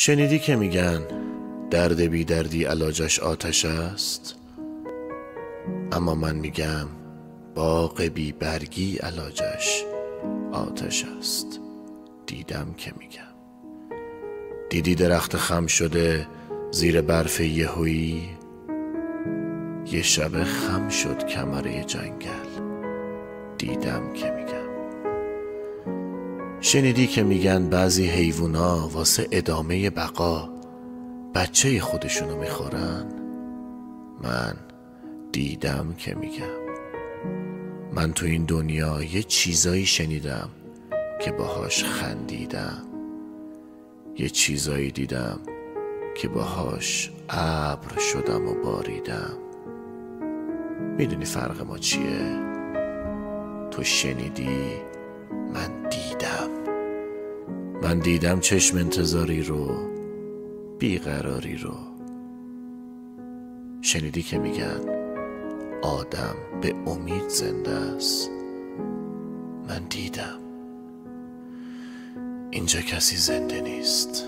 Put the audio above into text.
شنیدی که میگن درد بی دردی علاجش آتش است؟ اما من میگم باغ بی برگی علاجش آتش است. دیدم که میگم. دیدی درخت خم شده زیر برف یهویی؟ یه شب خم شد کمره جنگل. دیدم که میگم. شنیدی که میگن بعضی حیوونا واسه ادامه بقا بچه خودشونو می‌خورن؟ من دیدم که میگم. من تو این دنیا یه چیزایی شنیدم که باهاش خندیدم. یه چیزایی دیدم که باهاش ابر شدم و باریدم. می‌دونی فرق ما چیه؟ تو شنیدی من دیدم چشم انتظاری رو بیقراری رو. شنیدی که میگن آدم به امید زنده است. من دیدم. اینجا کسی زنده نیست.